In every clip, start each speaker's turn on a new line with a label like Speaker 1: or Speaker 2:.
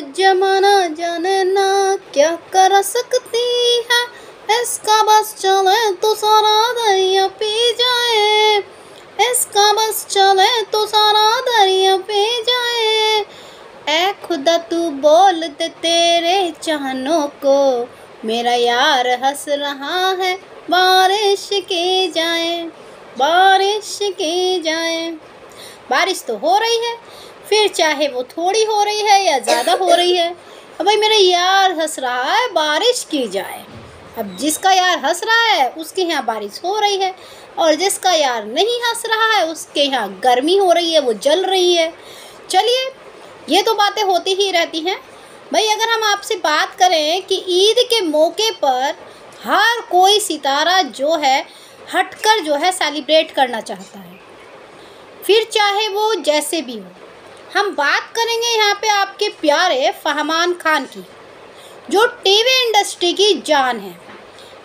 Speaker 1: जमाना जाने ना क्या कर सकती है? इसका बस चले तो सारा दरिया पी जाए। इसका बस चले तो सारा दरिया पी जाए। ए खुदा तू बोल दे तेरे चाहनों को। मेरा यार हंस रहा है, बारिश की जाए, बारिश की जाए। बारिश तो हो रही है फिर चाहे वो थोड़ी हो रही है या ज़्यादा हो रही है। अब भाई मेरा यार हंस रहा है, बारिश की जाए। अब जिसका यार हंस रहा है, उसके यहाँ बारिश हो रही है। और जिसका यार नहीं हंस रहा है, उसके यहाँ गर्मी हो रही है, वो जल रही है। चलिए, ये तो बातें होती ही रहती हैं। भाई अगर हम आपसे बात करें कि ईद के मौके पर हर कोई सितारा जो है, हटकर जो है सेलिब्रेट करना चाहता है। फिर चाहे वो जैसे भी हो। हम बात करेंगे यहाँ पे आपके प्यारे फहमान खान की, जो टीवी इंडस्ट्री की जान है।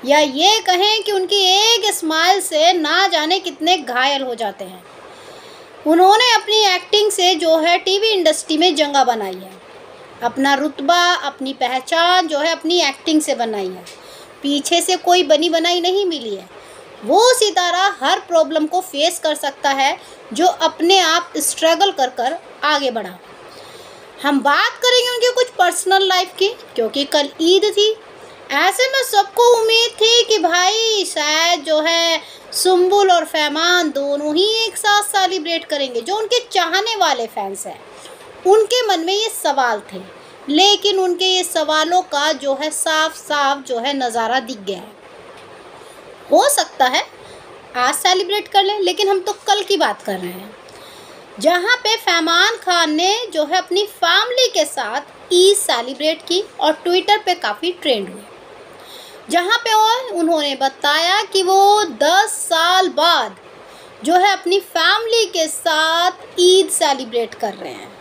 Speaker 1: या ये कहें कि उनकी एक स्माइल से ना जाने कितने घायल हो जाते हैं। उन्होंने अपनी एक्टिंग से जो है टीवी इंडस्ट्री में जंगा बनाई है। अपना रुतबा, अपनी पहचान जो है अपनी एक्टिंग से बनाई है। पीछे से कोई बनी बनाई नहीं मिली है। वो सितारा हर प्रॉब्लम को फेस कर सकता है जो अपने आप स्ट्रगल कर कर आगे बढ़ा। हम बात करेंगे उनकी कुछ पर्सनल लाइफ की, क्योंकि कल ईद थी। ऐसे में सबको उम्मीद थी कि भाई शायद जो है सुम्बुल और फैमान दोनों ही एक साथ सेलिब्रेट करेंगे, जो उनके चाहने वाले फैंस हैं। उनके मन में ये सवाल थे, लेकिन उनके ये सवालों का जो है साफ़ साफ़ जो है नज़ारा दिख गया है। हो सकता है, आज सेलिब्रेट कर लें, लेकिन हम तो कल की बात कर रहे हैं। जहाँ पे फैमान खान ने जो है अपनी फैमिली के साथ ईद सेलिब्रेट की और ट्विटर पे काफ़ी ट्रेंड हुई जहाँ पे और उन्होंने बताया कि वो दस साल बाद जो है अपनी फैमिली के साथ ईद सेलिब्रेट कर रहे हैं।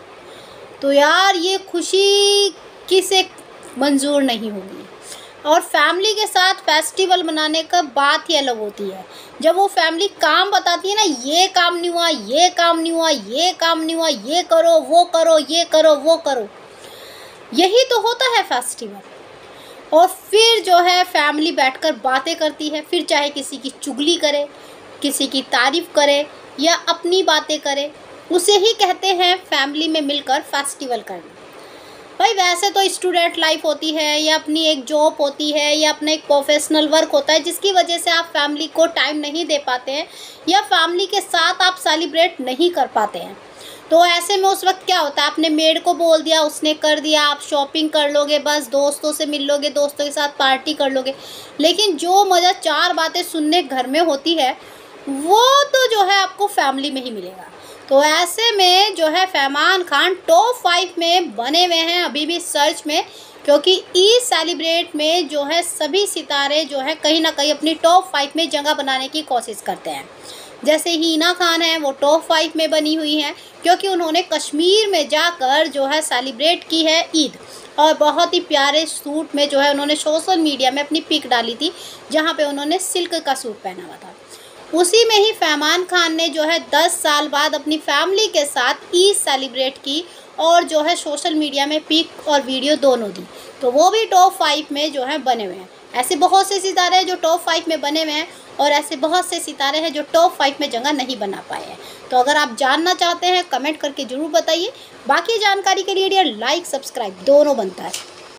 Speaker 1: तो यार ये खुशी किसे मंजूर नहीं होगी? और फैमिली के साथ फेस्टिवल मनाने का बात ही अलग होती है। जब वो फैमिली काम बताती है ना, ये काम नहीं हुआ, ये काम नहीं हुआ, ये काम नहीं हुआ, ये करो, वो करो, ये करो, वो करो। यही तो होता है फेस्टिवल। और फिर जो है, फैमिली बैठकर बातें करती है, फिर चाहे किसी की चुगली करे, किसी की तारीफ़ करे या अपनी बातें करे, उसे ही कहते हैं फैमिली में मिलकर फेस्टिवल करना। भाई, वैसे तो स्टूडेंट लाइफ होती है, या अपनी एक जॉब होती है, या अपना एक प्रोफेशनल वर्क होता है, जिसकी वजह से आप फैमिली को टाइम नहीं दे पाते हैं, या फैमिली के साथ आप सेलिब्रेट नहीं कर पाते हैं। तो ऐसे में उस वक्त क्या होता है? आपने मेड को बोल दिया, उसने कर दिया, आप शॉपिंग कर लोगे, बस दोस्तों से मिल लोगे दोस्तों के साथ पार्टी कर लोगे। लेकिन जो मज़ा चार बातें सुनने घर में होती है, वो तो जो है आपको फैमिली में ही मिलेगा। तो ऐसे में जो है फैमान खान टॉप फाइव में बने हुए हैं अभी भी सर्च में, क्योंकि ई सेलिब्रेट में जो है सभी सितारे जो है कहीं ना कहीं अपनी टॉप फाइव में जगह बनाने की कोशिश करते हैं। जैसे हीना खान है, वो टॉप फाइव में बनी हुई हैं, क्योंकि उन्होंने कश्मीर में जाकर जो है सेलिब्रेट की है ईद। और बहुत ही प्यारे सूट में जो है उन्होंने सोशल मीडिया में अपनी पिक डाली थी, जहाँ पे उन्होंने सिल्क का सूट पहना हुआ था। उसी में ही फैमान खान ने जो है दस साल बाद अपनी फैमिली के साथ ईद सेलिब्रेट की और जो है सोशल मीडिया में पिक और वीडियो दोनों दी। तो वो भी टॉप फाइव में जो है बने हुए हैं। ऐसे बहुत से सितारे हैं जो टॉप फाइव में बने हुए हैं और ऐसे बहुत से सितारे हैं जो टॉप फाइव में जगह नहीं बना पाए हैं। तो अगर आप जानना चाहते हैं, कमेंट करके ज़रूर बताइए। बाकी जानकारी के लिए डियर, लाइक, सब्सक्राइब दोनों बनता है।